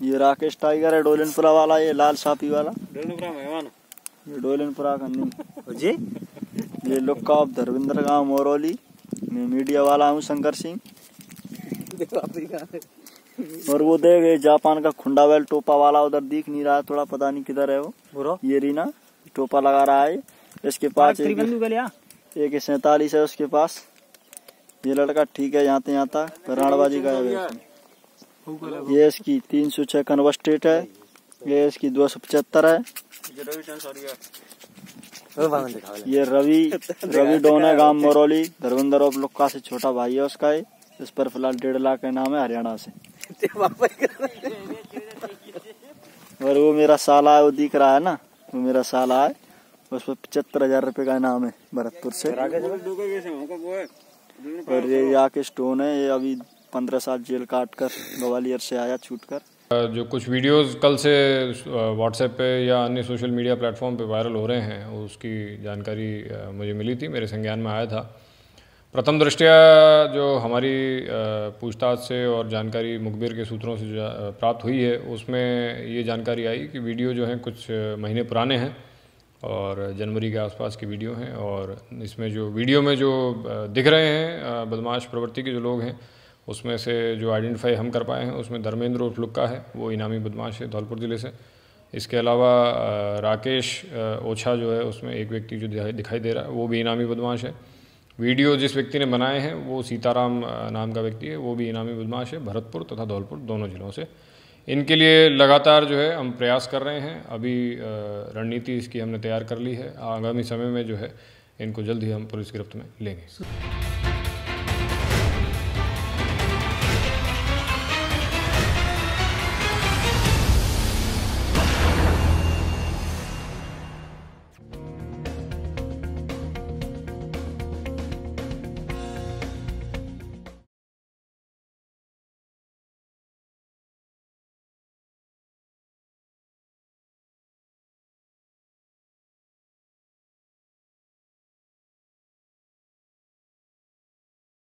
ये राकेश टाइगर है डोलिनपुरा वाला ये लाल सापी वाला। ये डोलिनपुरा का नहीं। जी? ये लुक्का ऑफ़ धर्मेंद्र गाँव मोरौली। मैं मीडिया वाला हूँ शंकर सिंह। और वो देख जापान का खुंडा वेल टोपा वाला उधर दिख नहीं रहा थोड़ा पता नहीं किधर है वो। ये रीना टोपा लगा रहा है। इसके पास एक एक सैतालीस है उसके पास। ये लड़का ठीक है यहाँ यहाँ तक पर राणबाजी का है। ये इसकी तीन सौ छह कन्वर्स्टेट है। ये इसकी दो सौ पचहत्तर है। ये रवि रवि डोन है। गाँव मोरौली धर्मेंद्र ऑफ़ लुक्का से छोटा भाई है उसका ये। इस पर फ़िलहाल डेढ़ लाख का नाम है हरियाणा से। और वो मेरा साला है वो दिख रहा है ना? वो मेरा साला है। उस पर पचहत्तर हज़ार रूपए का इनाम है भरतपुर से। और ये याके स्टोन है ये अभी पंद्रह साल जेल काट कर ग्वालियर से आया छूट कर जो कुछ वीडियोस कल से व्हाट्सएप पे या अन्य सोशल मीडिया प्लेटफॉर्म पे वायरल हो रहे हैं, उसकी जानकारी मुझे मिली थी, मेरे संज्ञान में आया था। प्रथम दृष्टया जो हमारी पूछताछ से और जानकारी मुखबिर के सूत्रों से जो प्राप्त हुई है, उसमें ये जानकारी आई कि वीडियो जो हैं कुछ महीने पुराने हैं और जनवरी के आसपास की वीडियो हैं और इसमें जो वीडियो में जो दिख रहे हैं बदमाश प्रवृत्ति के जो लोग हैं उसमें से जो आइडेंटिफाई हम कर पाए हैं, उसमें धर्मेंद्र उर्फ़ लुक्का है, वो इनामी बदमाश है धौलपुर ज़िले से। इसके अलावा राकेश ओछा जो है, उसमें एक व्यक्ति जो दिखाई- दे रहा है, वो भी इनामी बदमाश है। वीडियो जिस व्यक्ति ने बनाए हैं, वो सीताराम नाम का व्यक्ति है, वो भी इनामी बदमाश है, भरतपुर तथा धौलपुर, दोनों जिलों से। इनके लिए लगातार जो है, हम प्रयास कर रहे हैं। अभी रणनीति इसकी हमने तैयार कर ली है। आगामी समय में जो है, इनको जल्द ही हम पुलिस गिरफ्त में लेंगे।